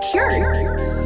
cured.